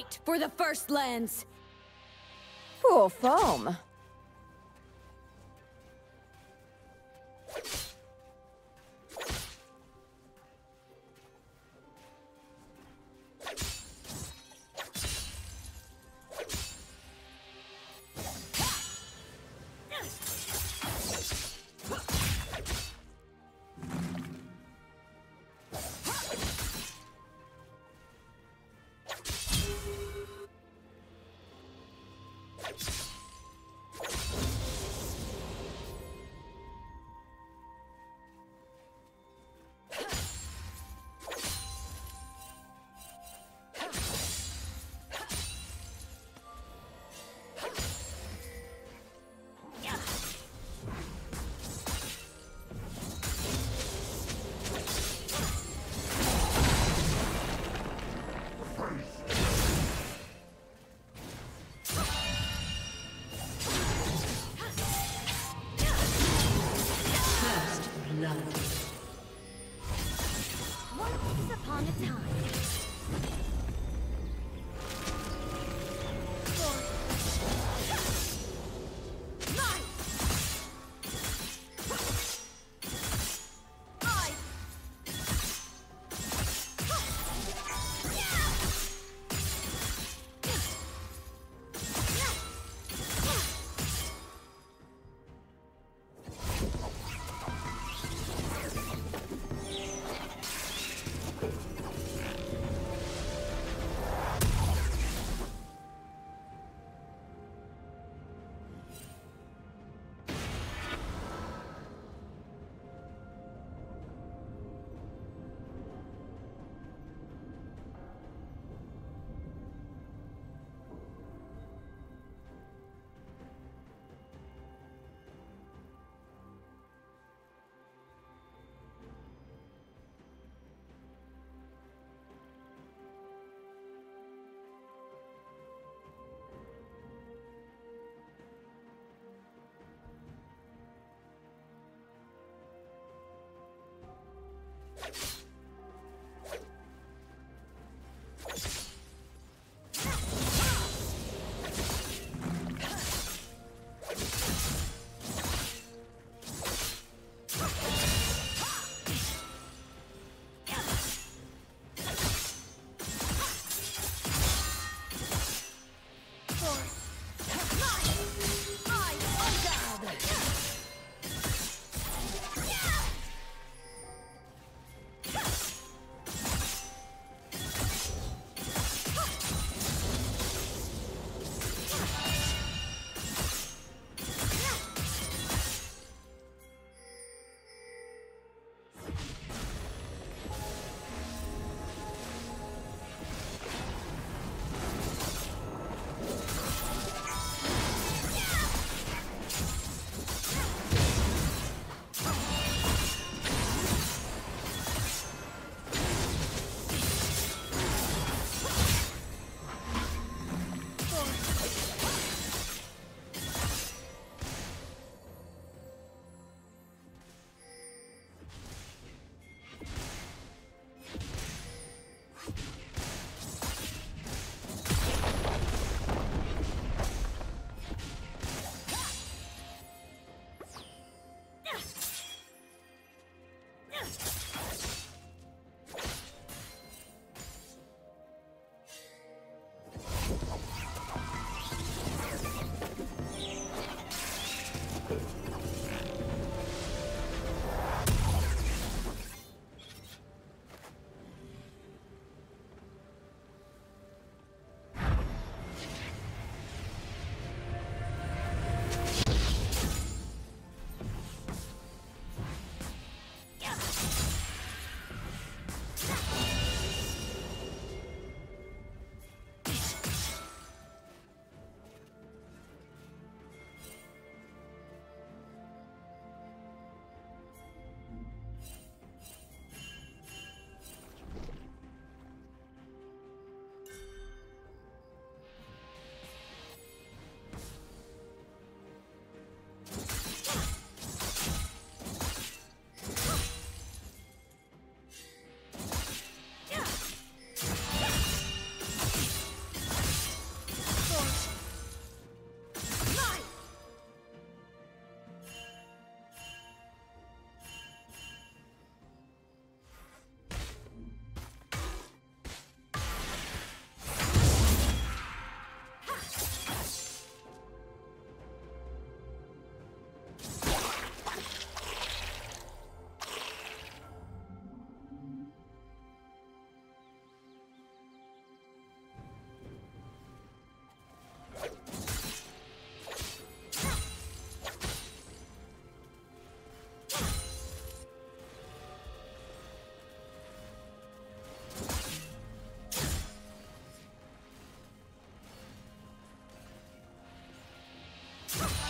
Fight for the First Lands! Poor foam. Ha!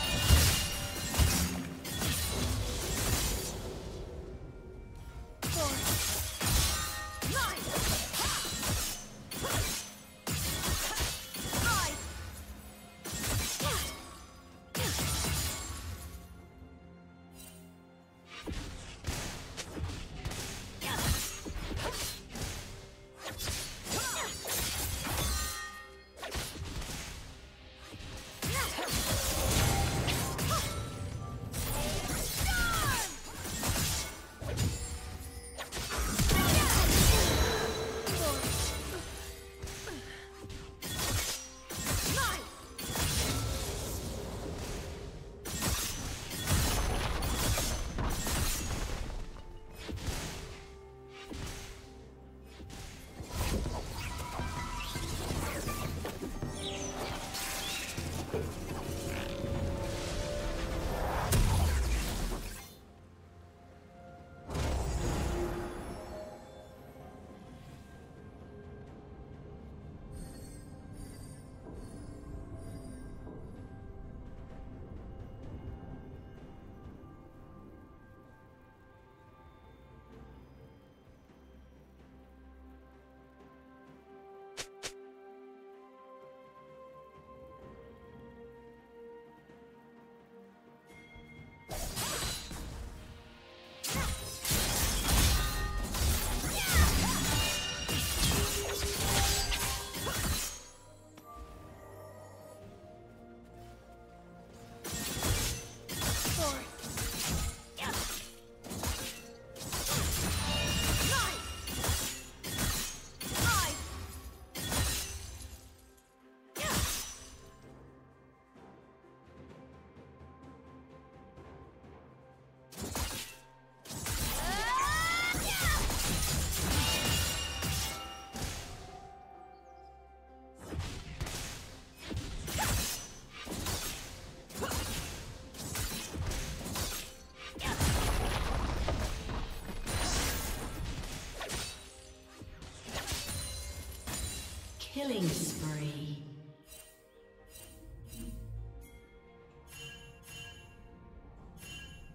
Killing spree.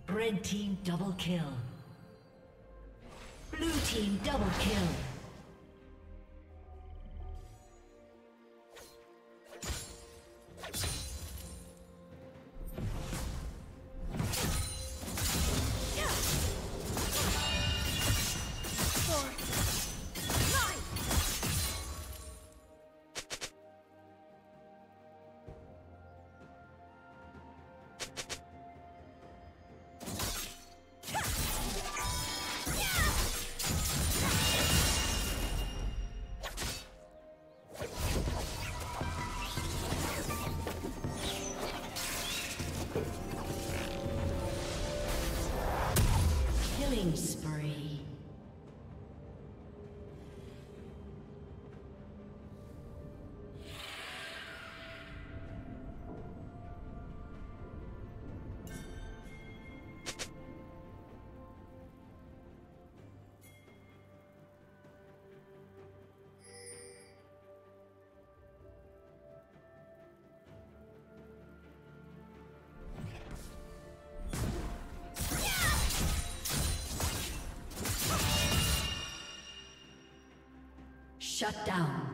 Red team double kill. Blue team double kill. Shut down.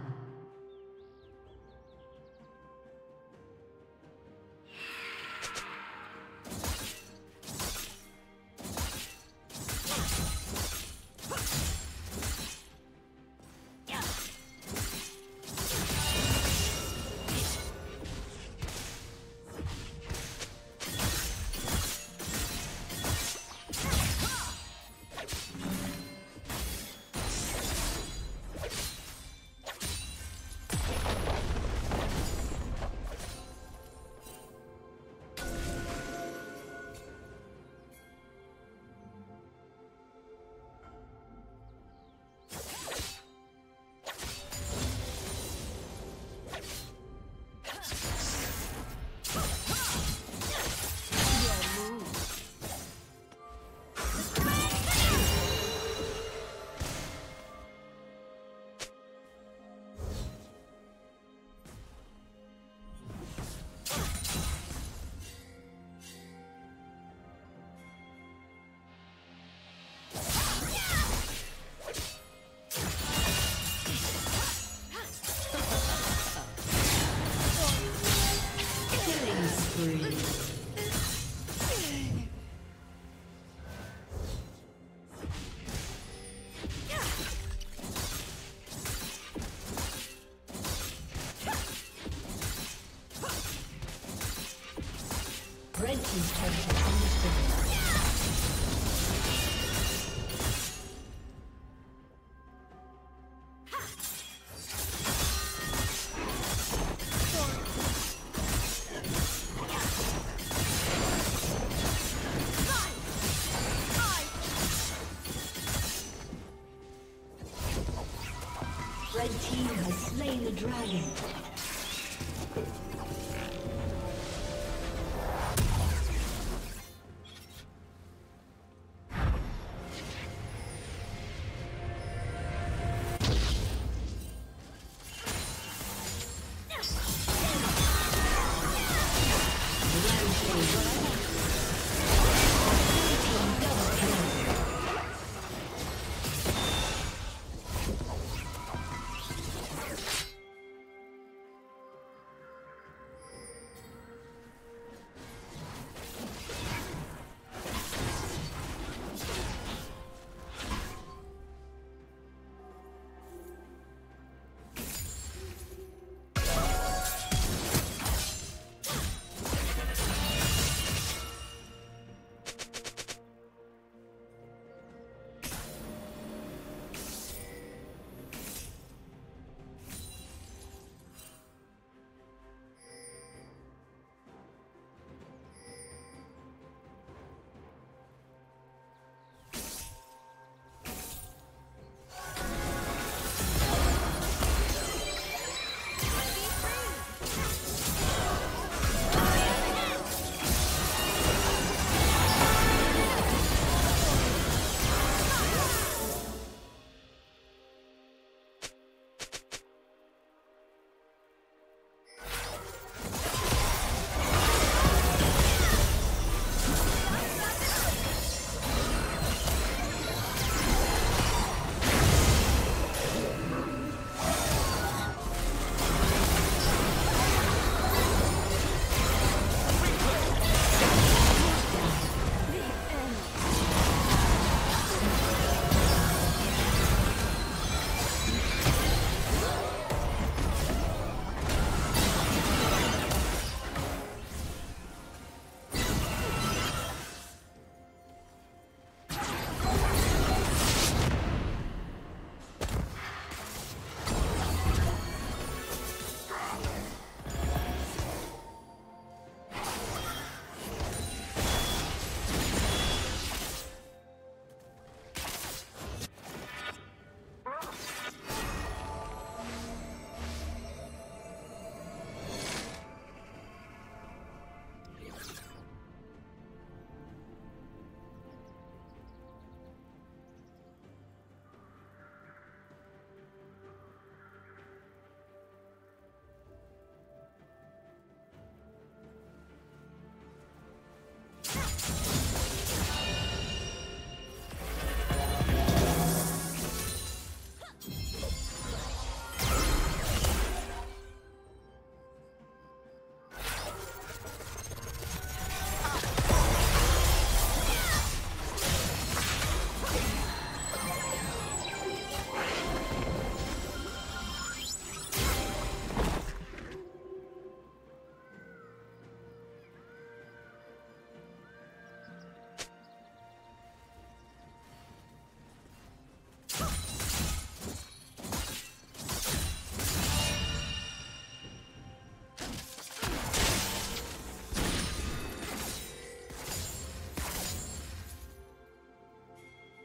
Team's turret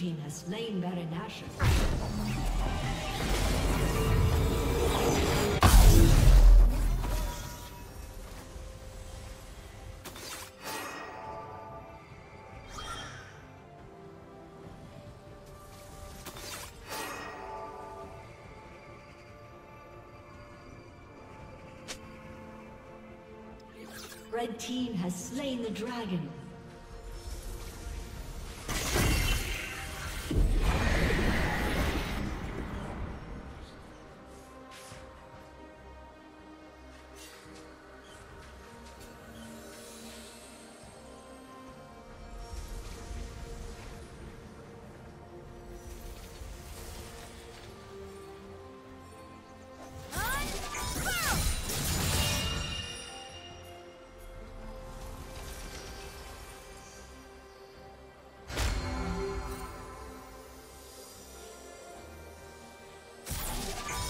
Team has slain Baron Nashor. Red team has slain the dragon.